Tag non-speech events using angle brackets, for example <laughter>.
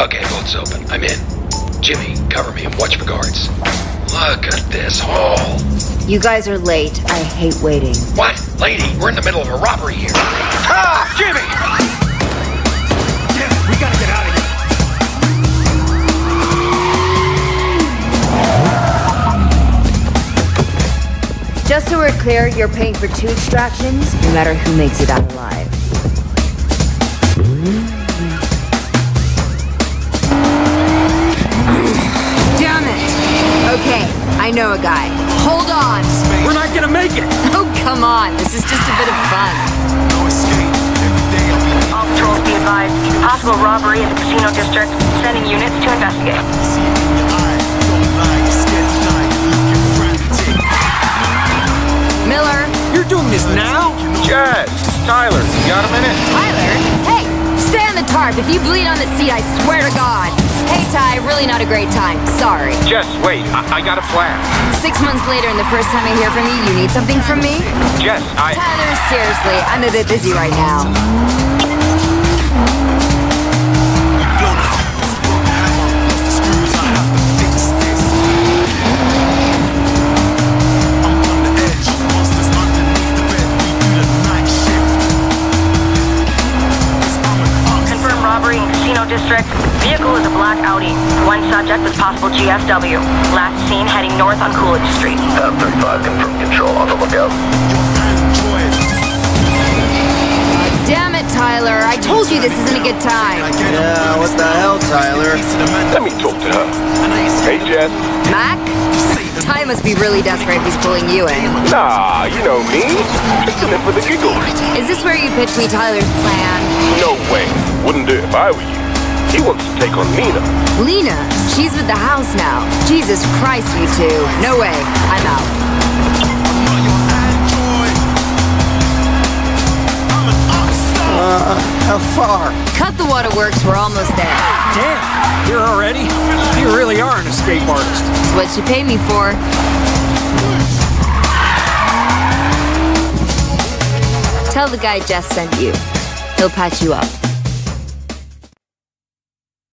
Okay, boat's open. I'm in. Jimmy, cover me and watch for guards. Look at this hole. You guys are late. I hate waiting. What? Lady, we're in the middle of a robbery here. Ah! Jimmy! Damn it, we gotta get out of here. Just so we're clear, you're paying for two extractions, no matter who makes it out alive. Know a guy. Hold on! We're not gonna make it. <laughs> Oh, come on. This is just a bit of fun. No escape. Every day I'll be All patrols be advised. Possible robbery in the casino district. Sending units to investigate. see it in your eyes. Don't lie, you're scared to die. You get frantic. Miller! You're doing this now? Jazz, Tyler, you got a minute? Tyler! Hey! Stay on the tarp. If you bleed on the seat, I swear to God. Hey, Ty, really not a great time. Sorry. Jess, wait, I, I got a plan. Six months later, and the first time I hear from you, you need something from me? Jess, I. Tyler, seriously, I'm a bit busy right now. Blow the fuse, broke the hammer, lost the screws. I have to fix this. I'm on the edge, monsters underneath the bed. We do the night shift. 'Cause I'm an ox. Confirmed robbery in casino district. Vehicle is a black Audi. One subject with possible GSW. Last seen heading north on Coolidge Street. Top 35, confirm control, on the lookout. Damn it, Tyler. I told you this isn't a good time. I get 'em. Yeah, what the hell, Tyler? Piece of the man. Let me talk to her. And I ain't Hey, Jess. Mac? Ty must be really desperate if he's pulling you in. Nah, you know me. Just in it for the giggles. Is this where you pitch me Tyler's plan? No way. Wouldn't do it if I were you. He wants to take on Lina. Lina, she's with the house now. Jesus Christ, you two. No way. I'm out. I'm not your android. I'm an ox star. How far? Cut the waterworks. We're almost there. Damn, you're already? You really are an escape artist. It's what you pay me for. Tell the guy Jess sent you. He'll patch you up.